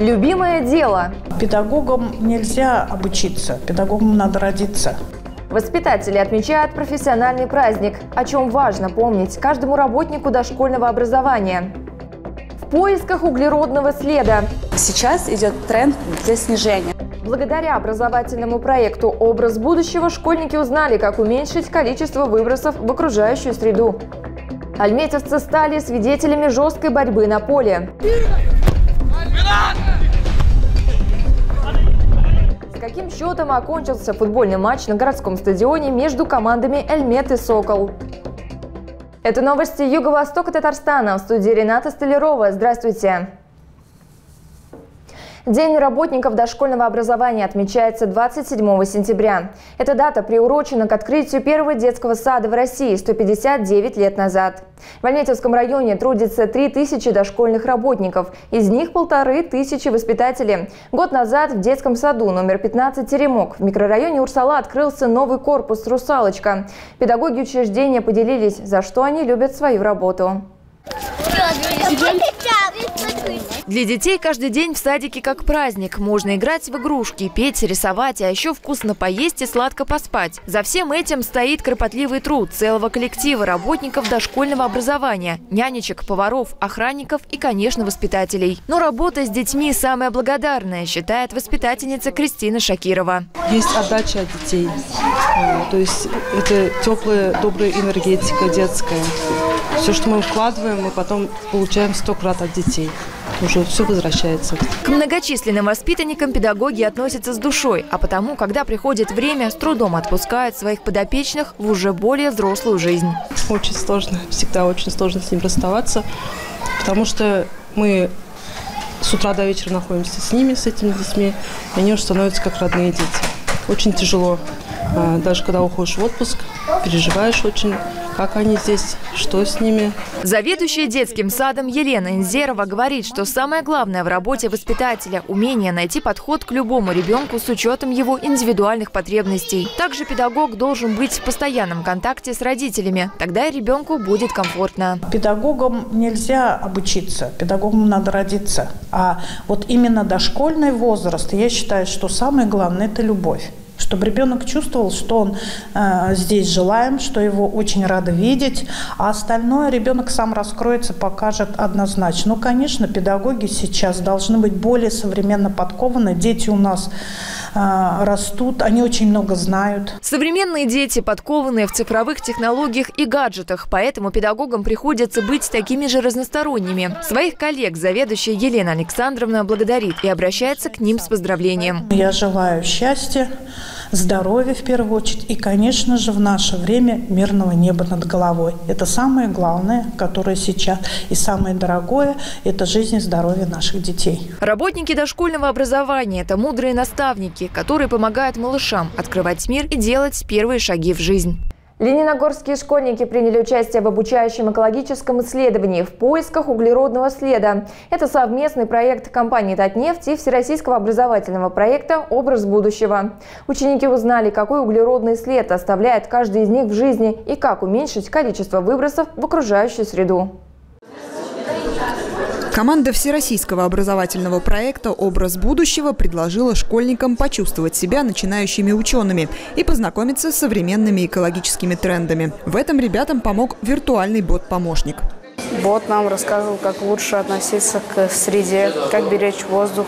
Любимое дело. Педагогам нельзя обучиться, педагогам надо родиться. Воспитатели отмечают профессиональный праздник, о чем важно помнить каждому работнику дошкольного образования. В поисках углеродного следа. Сейчас идет тренд для снижения. Благодаря образовательному проекту «Образ будущего» школьники узнали, как уменьшить количество выбросов в окружающую среду. Альметьевцы стали свидетелями жесткой борьбы на поле. Каким счетом окончился футбольный матч на городском стадионе между командами «Эльмет» и «Сокол»? Это новости Юго-Востока Татарстана. В студии Рената Столярова. Здравствуйте. День работников дошкольного образования отмечается 27 сентября. Эта дата приурочена к открытию первого детского сада в России 159 лет назад. В Альметьевском районе трудится 3000 дошкольных работников, из них полторы тысячи воспитателей. Год назад в детском саду номер 15 «Теремок» в микрорайоне Урсала открылся новый корпус «Русалочка». Педагоги учреждения поделились, за что они любят свою работу. Для детей каждый день в садике как праздник. Можно играть в игрушки, петь, рисовать, а еще вкусно поесть и сладко поспать. За всем этим стоит кропотливый труд целого коллектива работников дошкольного образования, нянечек, поваров, охранников и, конечно, воспитателей. Но работа с детьми самая благодарная, считает воспитательница Кристина Шакирова. Есть отдача от детей. Э, то есть это теплая, добрая энергетика детская. Все, что мы вкладываем, мы потом получаем сто крат от детей уже все возвращается. К многочисленным воспитанникам педагоги относятся с душой, а потому, когда приходит время, с трудом отпускают своих подопечных в уже более взрослую жизнь. Очень сложно, всегда очень сложно с ним расставаться, потому что мы с утра до вечера находимся с ними, с этими детьми, и они уже становятся как родные дети. Очень тяжело, даже когда уходишь в отпуск, переживаешь очень как они здесь, что с ними. Заведующая детским садом Елена Инзерова говорит, что самое главное в работе воспитателя – умение найти подход к любому ребенку с учетом его индивидуальных потребностей. Также педагог должен быть в постоянном контакте с родителями, тогда и ребенку будет комфортно. Педагогам нельзя обучиться, педагогам надо родиться. А вот именно дошкольный возраст, я считаю, что самое главное – это любовь чтобы ребенок чувствовал, что он э, здесь желаем, что его очень рады видеть, а остальное ребенок сам раскроется, покажет однозначно. Ну, конечно, педагоги сейчас должны быть более современно подкованы. Дети у нас растут, они очень много знают. Современные дети подкованные в цифровых технологиях и гаджетах, поэтому педагогам приходится быть такими же разносторонними. Своих коллег заведующая Елена Александровна благодарит и обращается к ним с поздравлением. Я желаю счастья, здоровья в первую очередь и, конечно же, в наше время мирного неба над головой. Это самое главное, которое сейчас и самое дорогое – это жизнь и здоровье наших детей. Работники дошкольного образования – это мудрые наставники, которые помогают малышам открывать мир и делать первые шаги в жизнь. Лениногорские школьники приняли участие в обучающем экологическом исследовании в поисках углеродного следа. Это совместный проект компании «Татнефть» и Всероссийского образовательного проекта «Образ будущего». Ученики узнали, какой углеродный след оставляет каждый из них в жизни и как уменьшить количество выбросов в окружающую среду. Команда Всероссийского образовательного проекта «Образ будущего» предложила школьникам почувствовать себя начинающими учеными и познакомиться с современными экологическими трендами. В этом ребятам помог виртуальный бот-помощник. Бот нам рассказывал, как лучше относиться к среде, как беречь воздух.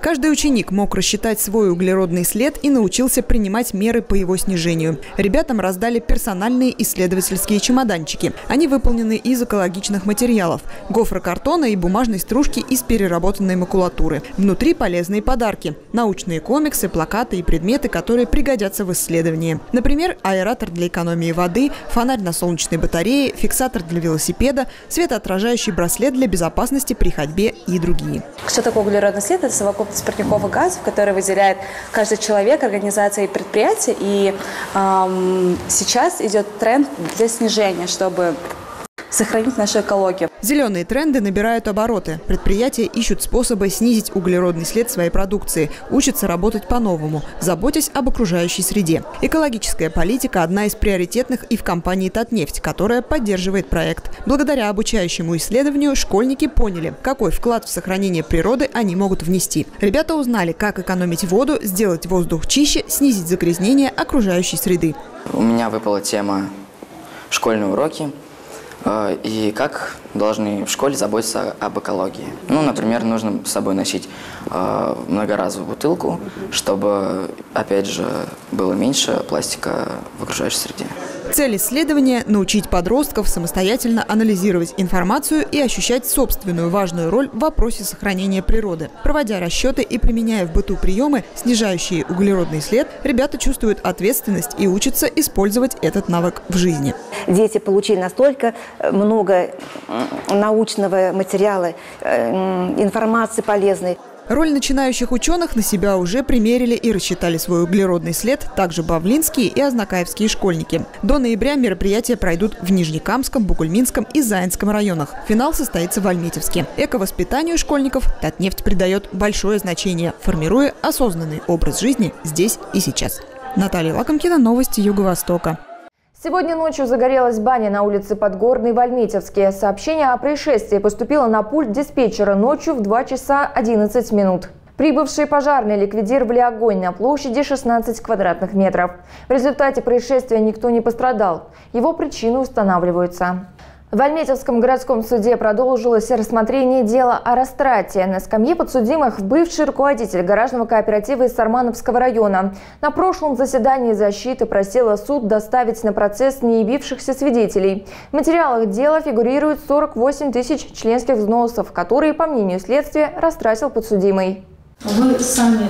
Каждый ученик мог рассчитать свой углеродный след и научился принимать меры по его снижению. Ребятам раздали персональные исследовательские чемоданчики. Они выполнены из экологичных материалов – гофрокартона и бумажной стружки из переработанной макулатуры. Внутри полезные подарки – научные комиксы, плакаты и предметы, которые пригодятся в исследовании. Например, аэратор для экономии воды, фонарь на солнечной батарее, фиксатор для велосипеда, светоотражающий браслет для безопасности при ходьбе и другие. Что такое углеродный след? Это совокупность парниковых газов, которые выделяет каждый человек, организация и предприятие. И эм, сейчас идет тренд для снижения, чтобы сохранить нашу экологию. Зеленые тренды набирают обороты. Предприятия ищут способы снизить углеродный след своей продукции, учатся работать по-новому, заботясь об окружающей среде. Экологическая политика – одна из приоритетных и в компании «Татнефть», которая поддерживает проект. Благодаря обучающему исследованию школьники поняли, какой вклад в сохранение природы они могут внести. Ребята узнали, как экономить воду, сделать воздух чище, снизить загрязнение окружающей среды. У меня выпала тема «Школьные уроки» и как должны в школе заботиться об экологии. Ну, например, нужно с собой носить э, многоразовую бутылку, чтобы, опять же, было меньше пластика в окружающей среде. Цель исследования – научить подростков самостоятельно анализировать информацию и ощущать собственную важную роль в вопросе сохранения природы. Проводя расчеты и применяя в быту приемы, снижающие углеродный след, ребята чувствуют ответственность и учатся использовать этот навык в жизни. Дети получили настолько много научного материала, э, информации полезной. Роль начинающих ученых на себя уже примерили и рассчитали свой углеродный след также бавлинские и ознакаевские школьники. До ноября мероприятия пройдут в Нижнекамском, Бугульминском и Заинском районах. Финал состоится в Альметьевске. Эковоспитанию школьников Татнефть придает большое значение, формируя осознанный образ жизни здесь и сейчас. Наталья Лакомкина, новости Юго-Востока. Сегодня ночью загорелась баня на улице Подгорной в Альметьевске. Сообщение о происшествии поступило на пульт диспетчера ночью в 2 часа 11 минут. Прибывшие пожарные ликвидировали огонь на площади 16 квадратных метров. В результате происшествия никто не пострадал. Его причины устанавливаются. В Альметьевском городском суде продолжилось рассмотрение дела о растрате. На скамье подсудимых бывший руководитель гаражного кооператива из Сармановского района. На прошлом заседании защиты просила суд доставить на процесс не явившихся свидетелей. В материалах дела фигурирует 48 тысяч членских взносов, которые, по мнению следствия, растратил подсудимый. Вы сами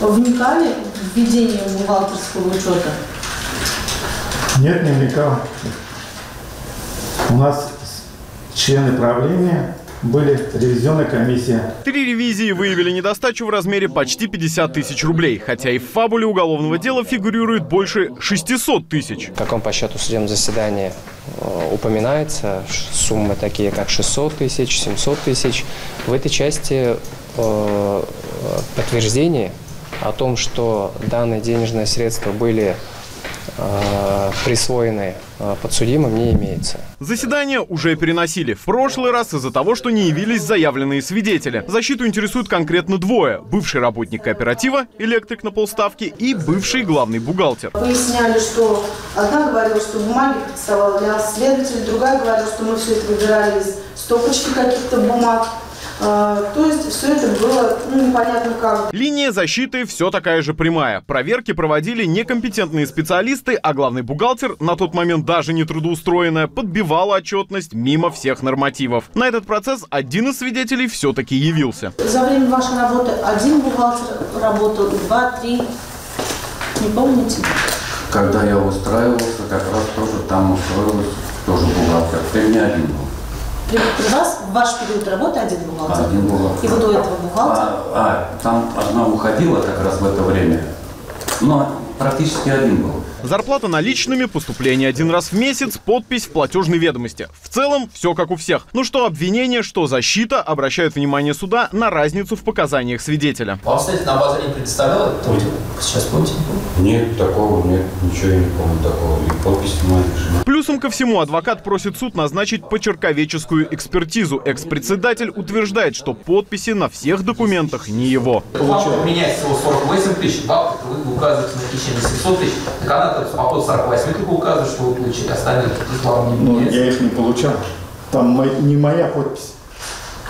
э, вникали в ведение бухгалтерского учета? Нет, не вникал. У нас члены правления были ревизионная комиссия. Три ревизии выявили недостачу в размере почти 50 тысяч рублей, хотя и в фабуле уголовного дела фигурирует больше 600 тысяч. В каком по счету судебном заседании э, упоминается суммы такие, как 600 тысяч, 700 тысяч. В этой части э, подтверждение о том, что данные денежные средства были э, присвоены э, подсудимым, не имеется. Заседание уже переносили. В прошлый раз из-за того, что не явились заявленные свидетели. Защиту интересуют конкретно двое. Бывший работник кооператива, электрик на полставки, и бывший главный бухгалтер. Выясняли, что одна говорила, что бумаги представлял следователь, другая говорила, что мы все это выбирали из стопочки каких-то бумаг. А, то есть все это было ну, непонятно как. Линия защиты все такая же прямая. Проверки проводили некомпетентные специалисты, а главный бухгалтер, на тот момент даже не трудоустроенная, подбивала отчетность мимо всех нормативов. На этот процесс один из свидетелей все-таки явился. За время вашей работы один бухгалтер работал, два, три, не помните? Когда я устраивался, как раз тоже там устроился тоже бухгалтер. Ты не один был. При, при вас в ваш период работы один бухгалтер? Один бухгалтер. И вы до этого бухгалтер? А, а, там одна уходила как раз в это время. Но практически один был. Зарплата наличными, поступление один раз в месяц, подпись в платежной ведомости. В целом, все как у всех. Ну что обвинение, что защита обращают внимание суда на разницу в показаниях свидетеля. Вам, кстати, на базе не предоставлял это аудит? Сейчас помните? Нет, такого нет, ничего я не помню такого. И подписи моей же. Плюсом ко всему, адвокат просит суд назначить почерковеческую экспертизу. Экс-председатель утверждает, что подписи на всех документах не его. Вам менять всего 48 тысяч, бабок, вы указываете на хищение 700 тысяч. Канал по поводу 48 только указывает, что вы получили, остальные вам не Ну, я их не получал. Там мой- не моя подпись.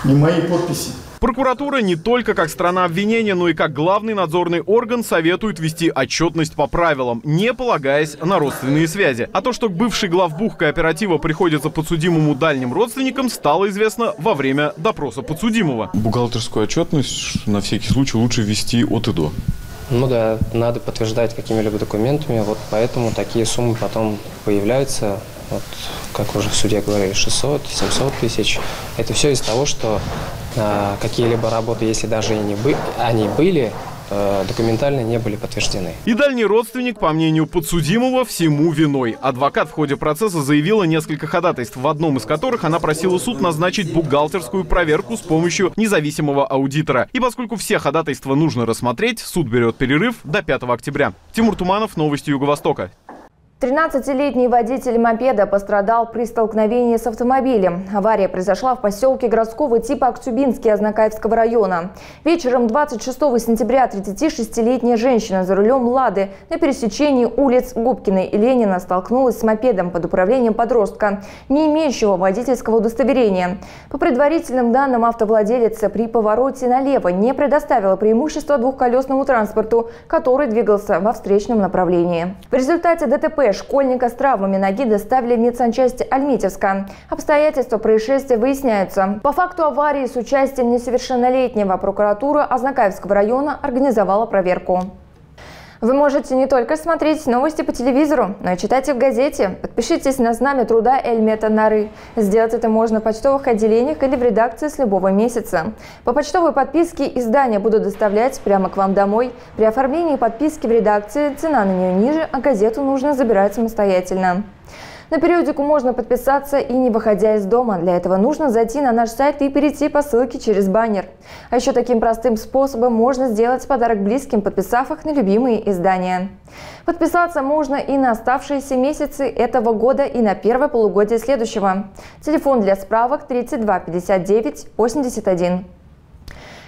Не мои подписи. Прокуратура не только как страна обвинения, но и как главный надзорный орган советует вести отчетность по правилам, не полагаясь на родственные связи. А то, что бывший главбух кооператива приходится подсудимому дальним родственникам, стало известно во время допроса подсудимого. Бухгалтерскую отчетность на всякий случай лучше вести от и до. Ну да, надо подтверждать какими-либо документами, вот поэтому такие суммы потом появляются, вот, как уже в суде говорили, 600, 700 тысяч. Это все из того, что а, какие-либо работы, если даже и не бы, они были, э, документально не были подтверждены. И дальний родственник, по мнению подсудимого, всему виной. Адвокат в ходе процесса заявила несколько ходатайств, в одном из которых она просила суд назначить бухгалтерскую проверку с помощью независимого аудитора. И поскольку все ходатайства нужно рассмотреть, суд берет перерыв до 5 октября. Тимур Туманов, Новости Юго-Востока. 13-летний водитель мопеда пострадал при столкновении с автомобилем. Авария произошла в поселке городского типа Актюбинский Азнакаевского района. Вечером 26 сентября 36-летняя женщина за рулем «Лады» на пересечении улиц Губкиной и Ленина столкнулась с мопедом под управлением подростка, не имеющего водительского удостоверения. По предварительным данным, автовладелица при повороте налево не предоставила преимущество двухколесному транспорту, который двигался во встречном направлении. В результате ДТП школьника с травмами ноги доставили в медсанчасти Альметьевска. Обстоятельства происшествия выясняются. По факту аварии с участием несовершеннолетнего прокуратура Азнакаевского района организовала проверку. Вы можете не только смотреть новости по телевизору, но и читать их в газете. Подпишитесь на знамя труда Эльмета Нары. Сделать это можно в почтовых отделениях или в редакции с любого месяца. По почтовой подписке издания будут доставлять прямо к вам домой. При оформлении подписки в редакции цена на нее ниже, а газету нужно забирать самостоятельно. На периодику можно подписаться и не выходя из дома. Для этого нужно зайти на наш сайт и перейти по ссылке через баннер. А еще таким простым способом можно сделать подарок близким, подписав их на любимые издания. Подписаться можно и на оставшиеся месяцы этого года, и на первое полугодие следующего. Телефон для справок 32 59 81.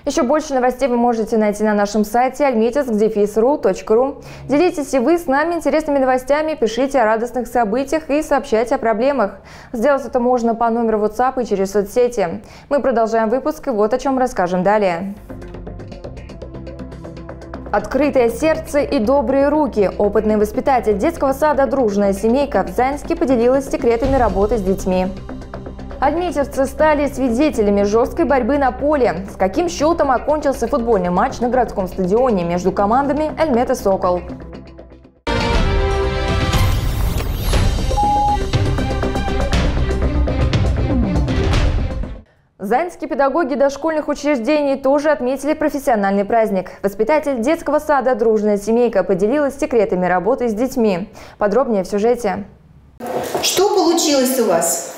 Еще больше новостей вы можете найти на нашем сайте almetis.ru.ru. Делитесь и вы с нами интересными новостями, пишите о радостных событиях и сообщайте о проблемах. Сделать это можно по номеру WhatsApp и через соцсети. Мы продолжаем выпуск и вот о чем расскажем далее. Открытое сердце и добрые руки. Опытный воспитатель детского сада «Дружная семейка» в Зайнске поделилась секретами работы с детьми. Альметьевцы стали свидетелями жесткой борьбы на поле. С каким счетом окончился футбольный матч на городском стадионе между командами «Эльмет» и «Сокол». Зайнские педагоги дошкольных учреждений тоже отметили профессиональный праздник. Воспитатель детского сада «Дружная семейка» поделилась секретами работы с детьми. Подробнее в сюжете. Что получилось у вас?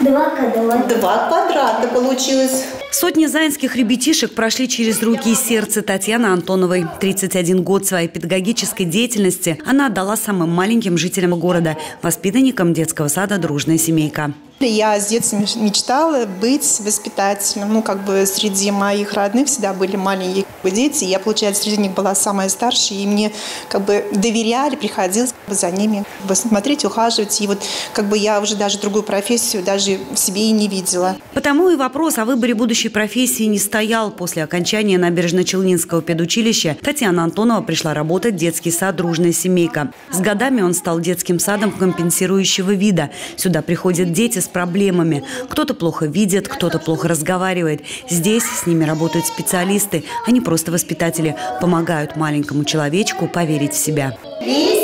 Два квадрата. Два квадрата получилось. Сотни заинских ребятишек прошли через руки и сердце Татьяны Антоновой. 31 год своей педагогической деятельности она отдала самым маленьким жителям города, воспитанникам детского сада «Дружная семейка». Я с детства мечтала быть воспитателем. Ну, как бы среди моих родных всегда были маленькие дети. Я, получается, среди них была самая старшая. И мне как бы доверяли, приходилось за ними как бы, смотреть, ухаживать. И вот как бы я уже даже другую профессию даже в себе и не видела. Потому и вопрос о выборе будущей профессии не стоял. После окончания набережно-Челнинского педучилища Татьяна Антонова пришла работать в детский сад «Дружная семейка». С годами он стал детским садом компенсирующего вида. Сюда приходят дети с проблемами. Кто-то плохо видит, кто-то плохо разговаривает. Здесь с ними работают специалисты, а не просто воспитатели. Помогают маленькому человечку поверить в себя. Листья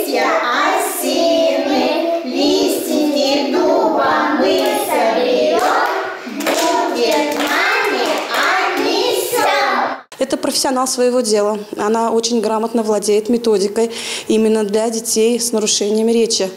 профессионал своего дела. Она очень грамотно владеет методикой именно для детей с нарушениями речи.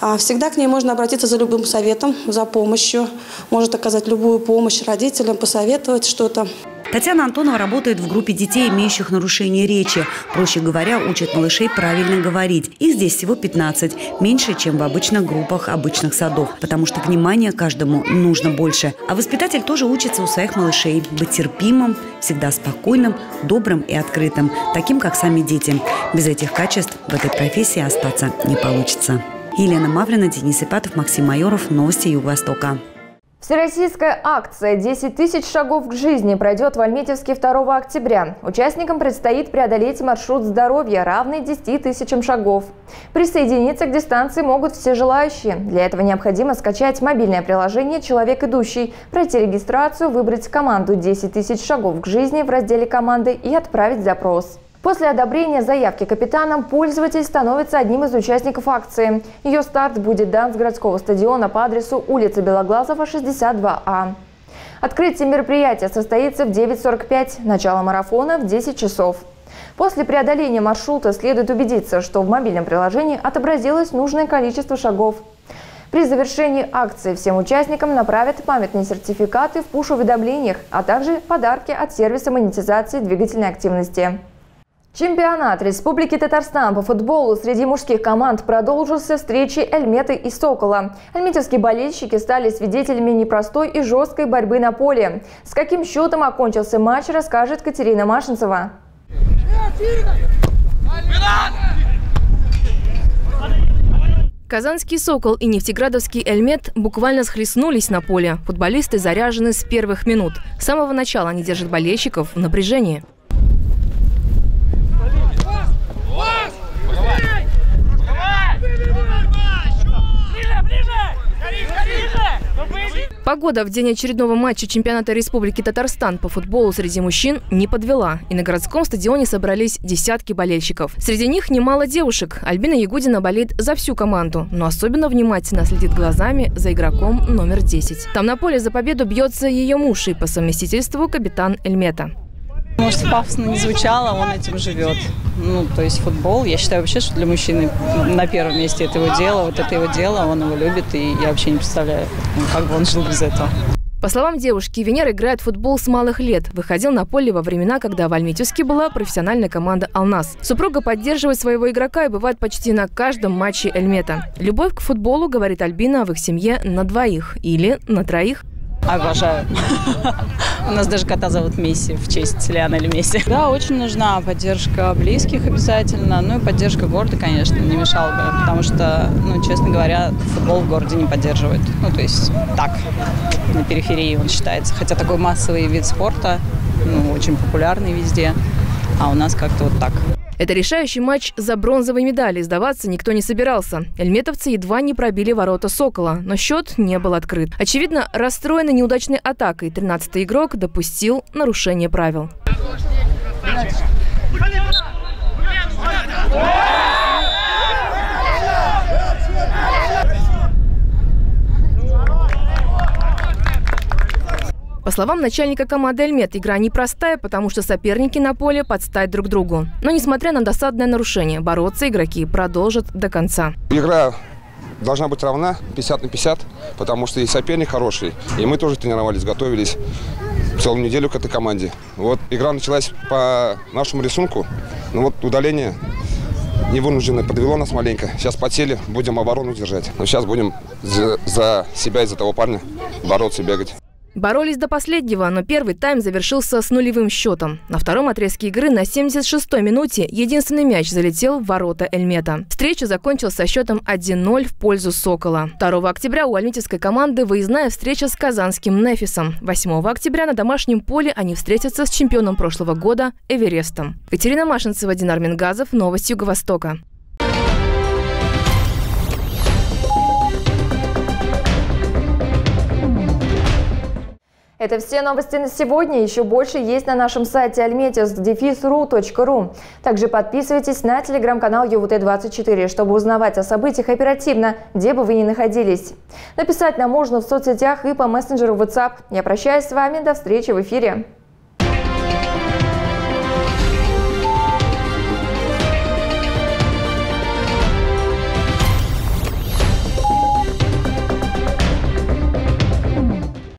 А, всегда к ней можно обратиться за любым советом, за помощью. Может оказать любую помощь родителям, посоветовать что-то. Татьяна Антонова работает в группе детей, имеющих нарушение речи. Проще говоря, учат малышей правильно говорить. Их здесь всего 15, меньше, чем в обычных группах обычных садов, потому что внимания каждому нужно больше. А воспитатель тоже учится у своих малышей быть терпимым, всегда спокойным, добрым и открытым, таким, как сами дети. Без этих качеств в этой профессии остаться не получится. Елена Маврина, Денис Ипатов, Максим Майоров. Новости Юго-Востока. Всероссийская акция «10 тысяч шагов к жизни» пройдет в Альметьевске 2 октября. Участникам предстоит преодолеть маршрут здоровья, равный 10 тысячам шагов. Присоединиться к дистанции могут все желающие. Для этого необходимо скачать мобильное приложение «Человек идущий», пройти регистрацию, выбрать команду «10 тысяч шагов к жизни» в разделе «Команды» и отправить запрос. После одобрения заявки капитаном пользователь становится одним из участников акции. Ее старт будет дан с городского стадиона по адресу улица Белоглазова, 62А. Открытие мероприятия состоится в 9.45, начало марафона в 10 часов. После преодоления маршрута следует убедиться, что в мобильном приложении отобразилось нужное количество шагов. При завершении акции всем участникам направят памятные сертификаты в пуш-уведомлениях, а также подарки от сервиса монетизации двигательной активности. Чемпионат Республики Татарстан по футболу среди мужских команд продолжился встречей Эльметы и Сокола. Эльметьевские болельщики стали свидетелями непростой и жесткой борьбы на поле. С каким счетом окончился матч, расскажет Катерина Машинцева. Казанский «Сокол» и нефтеградовский «Эльмет» буквально схлестнулись на поле. Футболисты заряжены с первых минут. С самого начала они держат болельщиков в напряжении. Погода в день очередного матча чемпионата Республики Татарстан по футболу среди мужчин не подвела. И на городском стадионе собрались десятки болельщиков. Среди них немало девушек. Альбина Ягудина болеет за всю команду, но особенно внимательно следит глазами за игроком номер 10. Там на поле за победу бьется ее муж и по совместительству капитан Эльмета. Может, пафосно не звучало, он этим живет. Ну, то есть футбол, я считаю вообще, что для мужчины на первом месте это его дело, вот это его дело, он его любит, и я вообще не представляю, ну, как бы он жил без этого. По словам девушки, Венера играет в футбол с малых лет. Выходил на поле во времена, когда в Альметьевске была профессиональная команда «Алнас». Супруга поддерживает своего игрока и бывает почти на каждом матче Эльмета. Любовь к футболу, говорит Альбина, в их семье на двоих или на троих. Обожаю. У нас даже кота зовут Месси в честь Лионеля Месси. Да, очень нужна поддержка близких обязательно. Ну и поддержка города, конечно, не мешала бы. Потому что, ну, честно говоря, футбол в городе не поддерживает. Ну, то есть так, на периферии он считается. Хотя такой массовый вид спорта, ну, очень популярный везде. А у нас как-то вот так. Это решающий матч за бронзовые медали. Сдаваться никто не собирался. Эльметовцы едва не пробили ворота «Сокола», но счет не был открыт. Очевидно, расстроенный неудачной атакой, 13-й игрок допустил нарушение правил. По словам начальника команды «Эльмет», игра непростая, потому что соперники на поле подстать друг другу. Но несмотря на досадное нарушение, бороться игроки продолжат до конца. Игра должна быть равна 50 на 50, потому что и соперник хороший, и мы тоже тренировались, готовились целую неделю к этой команде. Вот игра началась по нашему рисунку, но вот удаление невынужденное подвело нас маленько. Сейчас потели, будем оборону держать. Но сейчас будем за, за себя и за того парня бороться бегать. Боролись до последнего, но первый тайм завершился с нулевым счетом. На втором отрезке игры на 76-й минуте единственный мяч залетел в ворота Эльмета. Встреча закончилась со счетом 1-0 в пользу «Сокола». 2 октября у альметьевской команды выездная встреча с казанским «Нефисом». 8 октября на домашнем поле они встретятся с чемпионом прошлого года «Эверестом». Катерина Машинцева, Динар Мингазов, Новости Юго-Востока. Это все новости на сегодня. Еще больше есть на нашем сайте almetis.ru. Также подписывайтесь на телеграм-канал ЮВТ-24, чтобы узнавать о событиях оперативно, где бы вы ни находились. Написать нам можно в соцсетях и по мессенджеру WhatsApp. Я прощаюсь с вами. До встречи в эфире.